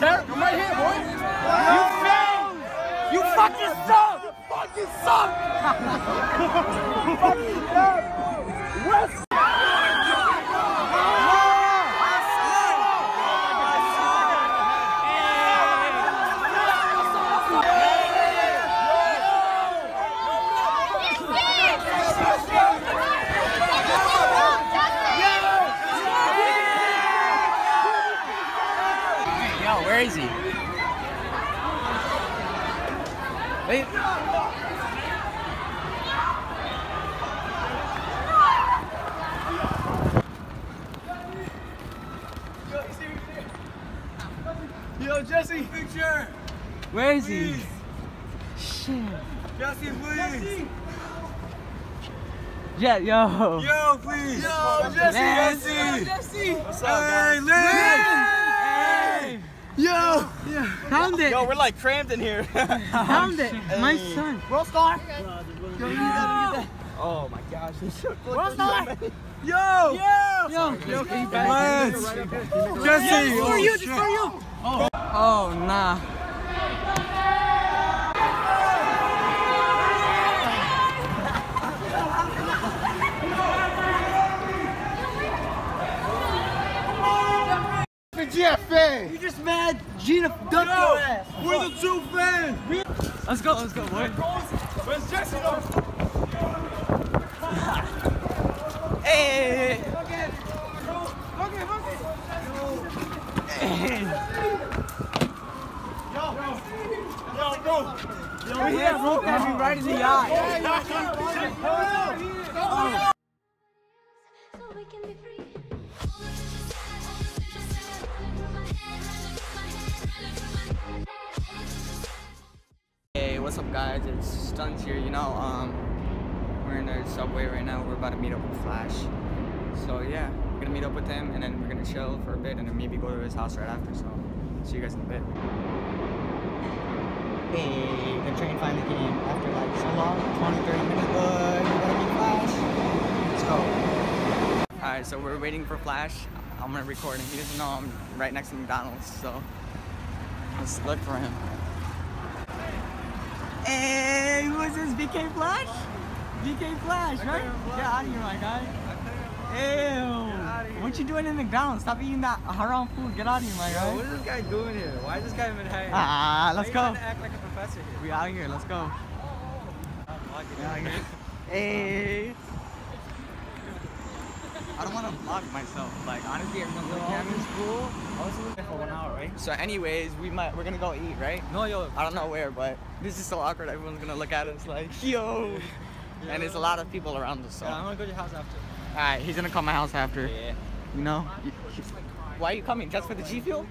Derek, I'm right here, boy. You failed. You fucking suck. You fucking suck. fucking suck. West. Yo, where is he? Wait. Yo, Jesse. Picture. Where is he? Shit. Jesse, please. Yeah, yo. Yo, please. Yo, Jesse. Jesse. Jesse. What's up, Hey. Hey, Lance. Hey. Yo. Yeah. Found it. Yo, we're like crammed in here. Found it. My son. World star. oh my gosh. World star. Yo. Yo. Yo. Lance. Jesse. Just oh, for oh, you. Just for you. Oh. Oh nah. GFA. You just mad Gina dunked your ass. We're the two fans. Let's go. Let's go, boy. Where's Jesse though? Hey. Yo, bro. Yo, we had rope that me right in the eye. You know, um, we're in the subway right now. We're about to meet up with Flash. So yeah, we're gonna meet up with him, and then we're gonna chill for a bit, and then maybe go to his house right after. So, see you guys in a bit. Hey, the train finally came after like so long, 20, 30 minutes, but we're gonna meet Flash. Let's go. All right, so we're waiting for Flash. I'm gonna record him. He doesn't know I'm right next to McDonald's, so let's look for him. Hey, who is this? BK Flash? BK Flash, right? Get out of here, my guy. Ew. What you doing in McDonald's? Stop eating that haram food. Get out of here, my guy. What is this guy doing here? Why is this guy even hanging? Ah, let's go. act like a professor here? We out here. Let's go. We out here. Hey. I don't want to vlog myself. Like honestly, everyone's looking at me. cool. I was looking for one hour, right? So, anyways, we might we're gonna go eat, right? No, yo. I don't know where, but this is so awkward. Everyone's gonna look at us like, yo. And there's a lot of people around us. So, Yeah, I'm gonna go to your house after. all right, he's gonna call my house after. Yeah. You know? Why are you coming? Just for the G Fuel?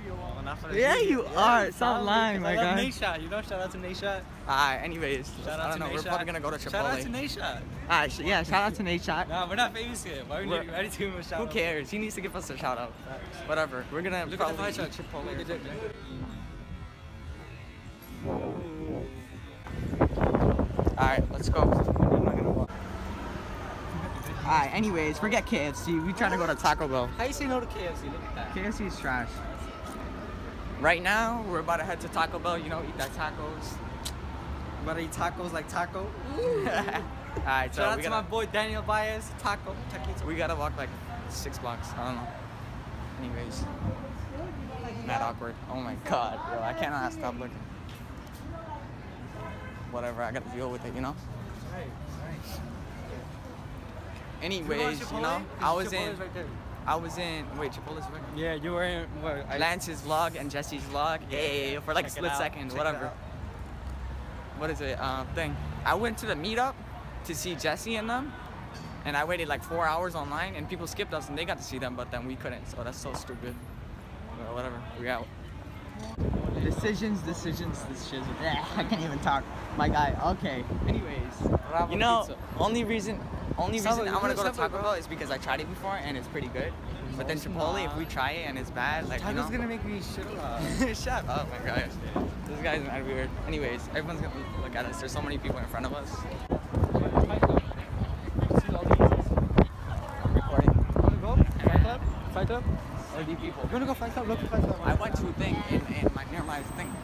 Not for the Yeah, G- you are. Stop lying, my guy. Nate You know, shout out to Nisha. Alright, anyways. Shout out I don't to know. Nate We're probably gonna go to Chipotle. Shout out to Shot. Alright, sh- yeah, shout out to Nisha. Nah, we're not famous yet. Why would We're- you ready to give him a shout Who out? cares? He needs to give us a shout out. Whatever. We're gonna Look probably at the eat. Chipotle. Look or at it. Alright, let's go. Alright, anyways, forget KFC. We trying to go to Taco Bell. How you say no to KFC? Look at that. KFC is trash. Right now, we're about to head to Taco Bell, you know, eat that tacos. I'm About to eat tacos like taco. Alright, so Shout out to my gotta, boy Daniel Baez. Taco. Taquito. we gotta walk like six blocks. I don't know. Anyways. Mad awkward. Oh my god, yo, I cannot stop looking. Whatever, I gotta deal with it, you know? Right, right. Anyways, you know, I was in, Right. I was in, wait, Chipotle's right Yeah, you were in. What, I, Lance's vlog and Jesse's vlog. Yeah, for like a Check it split second, Check whatever. What is it? Um, thing. I went to the meetup to see Jesse and them, and I waited like four hours online, and people skipped us, and they got to see them, but then we couldn't. So that's so stupid. Well, whatever. We out. Decisions, decisions, decisions. I can't even talk. My guy. Okay. Anyways, you know, pizza. only reason, only reason I want to go to Taco. Bell is because I tried it before and it's pretty good. But then Chipotle, if we try it and it's bad, like you know. Taco's gonna make me shit a lot. Shut up, my gosh. This guy's mad weird. Anyways, everyone's gonna look at us. There's so many people in front of us. Fight Club? 30 people. You wanna go fight club? Look fight club. I went to a thing in, in my near my thing.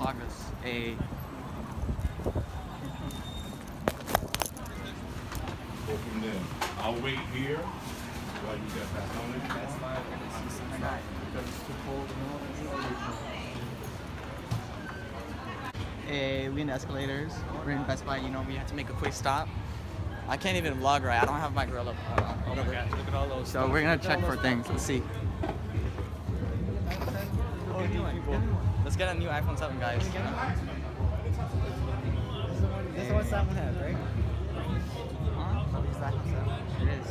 August. A Go from there. I'll wait here while you get back on it. That's fine. Hey, we in the escalators. We're in Best Buy. You know, we had to make a quick stop. I can't even vlog right. I don't have my grill up. Uh, whatever. Look at all those. So we're gonna check for things. Let's see. Let's get a new iPhone 7, guys. This is what Simon has, right? It is.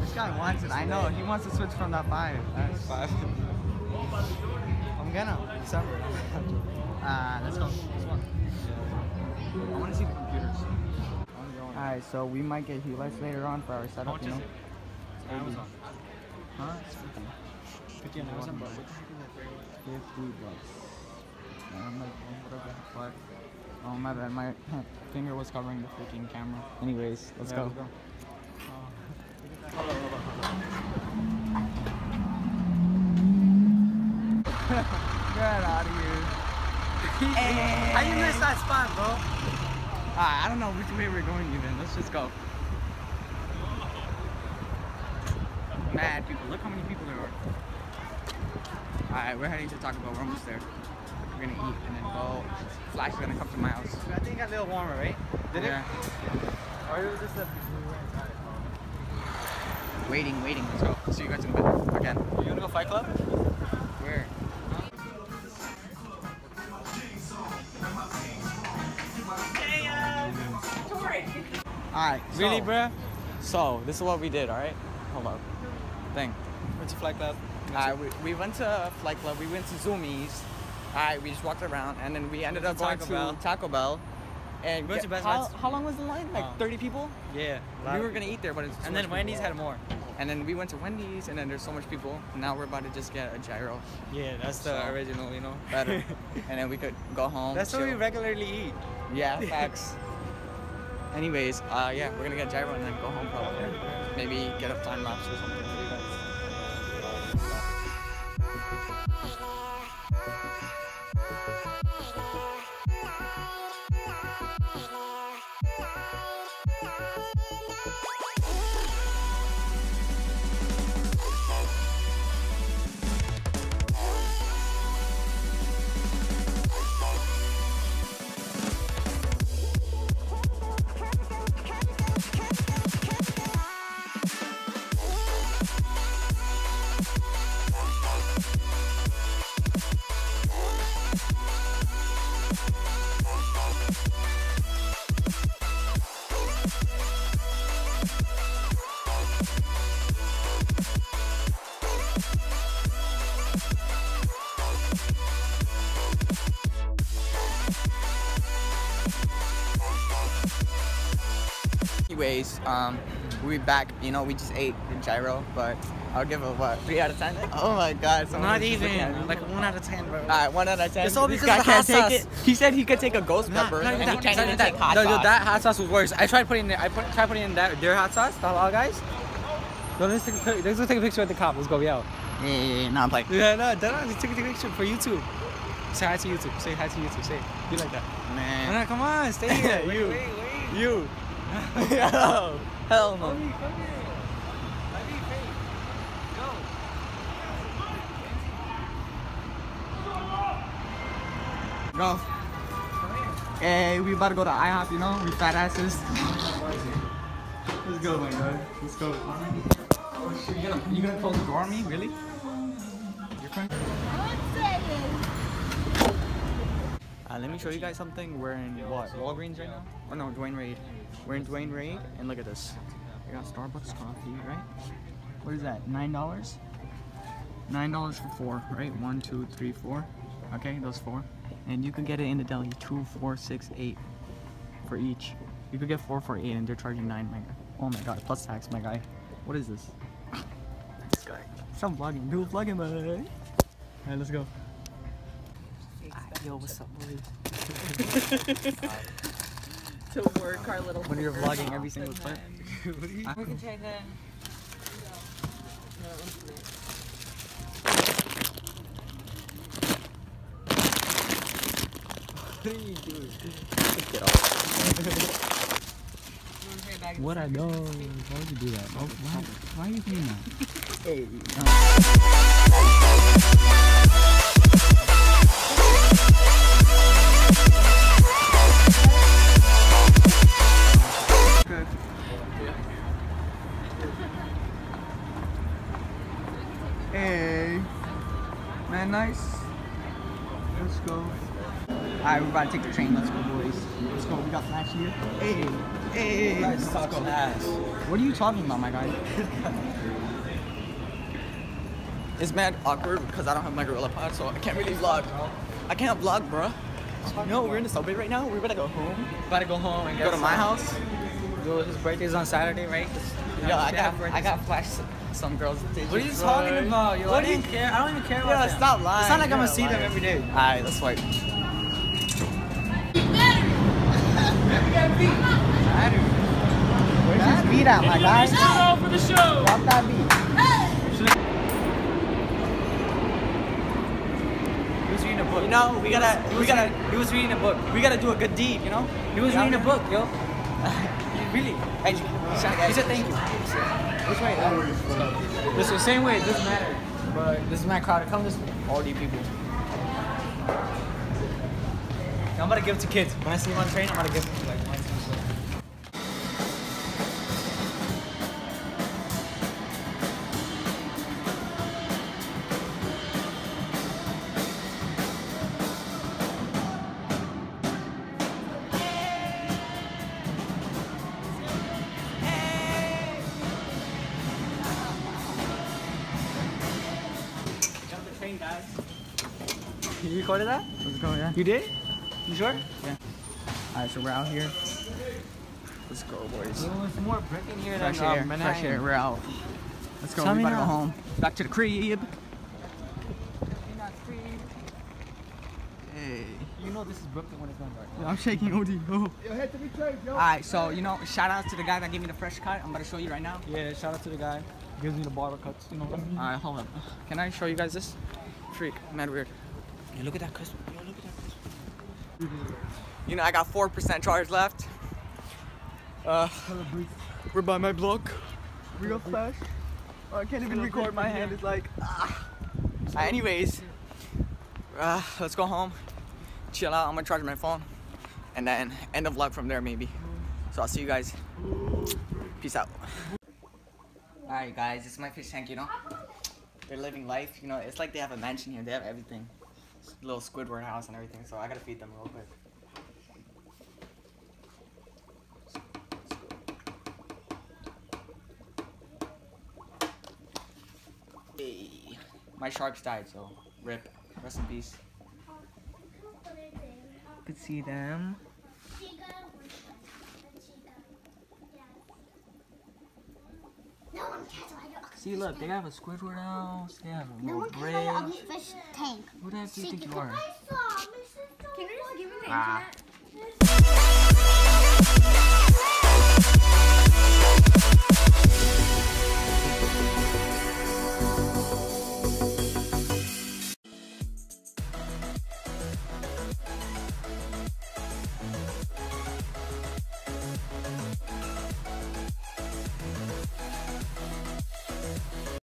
This guy wants it. I know. He wants to switch from that five. That's Five. I'm gonna. December. Uh, let's go. This one. I want to see the computers. Alright, so we might get Hewlett's later on for our setup, you know? Amazon. Huh? 50 on Amazon, but 50 bucks. And I'm like, oh, whatever, what? Oh, my bad, my finger was covering the freaking camera. Anyways, let's Yeah, go. let's go. Get out of here. How you miss that spot, bro? Ah, I don't know which way we're going even. Let's just go. Mad people. Look how many people there are. Alright, we're heading to Taco Bell. We're almost there. We're gonna eat and then go. Flash is gonna come to my house. I think it got a little warmer, right? Did yeah. it? Or it was just a. Waiting, waiting. Let's go. See you guys in a bit. Again. You wanna go Fight Club? Where? Uh, alright, Really, so- bruh? So, this is what we did, alright? Hold up. Thing. Went to Fight Club. Alright, we, we went to Flight Club, we went to Zumiez. Alright, we just walked around and then we ended up going Taco to Bell. Taco Bell. And We went get- to Best how, how long was the line? Like Uh, 30 people? Yeah. We were gonna eat there, but it's And then Wendy's people. had more. And then we went to Wendy's, and then there's so much people. Now we're about to just get a gyro, Yeah, that's the original, you know. better, and then we could go home. that's what we regularly eat. Yeah, facts. Anyways, uh, yeah, we're gonna get a gyro and then go home probably. Maybe get a time lapse or something Anyways, um, we back. You know, we just ate the gyro, but I'll give it what three out of ten. Oh my god, Not was just looking at even. Like one out of ten, bro. Alright, one out of ten. It's all This because guy of the can't hot take sauce. it. He said he could take a ghost Not- pepper, not and he can't even take hot No, no, that hot sauce was worse. I tried putting it. I put, tried putting in that their hot sauce, the halal guys. No, let's take, a, let's go take a picture with the cop. Let's go, yo. Yeah, yeah, yeah, nah, I'm playing. Yeah, no, no, let's take a picture for YouTube. Say hi to YouTube. Say hi to YouTube. Say, you like that? Man. no, come on, stay here. Wait, You. wait, wait. You. Yo, hell no. Here, come here. Let me pay. Go. Go. Hey, we about to go to IHOP, you know? We fat asses. Let's go, my guy. Let's go. Oh, shit, you gonna, you gonna close the door on me? Really? Your friend? Uh, let me show you guys something. We're in what? Walgreens right now? Oh no, Duane Reade. We're in Duane Reade, and look at this. We got Starbucks coffee, right? What is that? Nine dollars? Nine dollars for four, right? One, two, three, four. Okay, those four. And you can get it in the deli, two, four, six, eight for each. You could get four for eight, and they're charging nine, my guy. Oh my god, plus tax, my guy. What is this? this guy. Stop vlogging. Do vlogging, man. Alright, let's go. Yo, what's up? To work our little When you're vlogging every single and clip. We can try the. No, infinite. You wanna try a bag of What I know? Why would you do that? Oh, why, why are you doing that? Hey, man, nice. Let's go. Alright, we're about to take the train. Let's go, boys. Let's go. We got Flash here. Hey, hey. Let's go. What are you talking about, my guy? it's mad awkward because I don't have my Gorilla Pod, so I can't really vlog. I can't vlog, bro. No, we're in the subway right now. We're about to go home. About to go home and Go to my house. Dude, his birthday's on Saturday, right? Yeah, I got, I got flashed some girls. What are you talking about? Yo, I What do you- didn't care. I don't even care about Yeah, them. stop lying. It's not like I'm gonna see them every day. Alright, let's swipe. Where's his beat at, my guy? for the show. Drop that beat. He was reading a book. You know, we gotta, we gotta, he was reading a book. we gotta do a good deed, you know? He was Yeah. reading a book, yo. really? Hey, He said thank you. Which way? Uh, This the same way. It doesn't matter. But this is my crowd. Come this way. All these people. I'm to give it to kids. When I see them on train, I'm to give it to like You recorded that? Let's go, yeah. You did? You sure? Yeah. Alright, so we're out here. Let's go, boys. There's more brick in here Fresh than air, um, fresh air, we're out. Let's go, Tell we me about to go home. Back to the crib. Hey. You know this is Brooklyn when it's done dark. I'm shaking OD. Oh. Alright, so you know, shout out to the guy that gave me the fresh cut. I'm about to show you right now. Yeah, shout out to the guy. Gives me the barber cuts. You know what I mean? Alright, hold up. Can I show you guys this? Freak, mad weird. Yeah, look at that crisp. Yo, look at that crisp. You know, I got 4% charge left. Uh, we're by my block. We got flash. Oh, I can't even record. My hand is like, ah. Uh, anyways, uh, let's go home, chill out. I'm gonna charge my phone, and then end the vlog from there maybe. So I'll see you guys. Peace out. Alright guys, this is my fish tank, you know. They're living life, you know, it's like they have a mansion here, they have everything. Little Squidward house and everything, so I gotta feed them real quick. Hey. My sharks died, so rip. Rest in peace. You could see them. No one cares about your ugly See, look, they have a Squidward house. They have a No little one cares about your ugly bridge. fish tank. Who the heck do you think you Secret. are? Can you just give me the Ah. internet?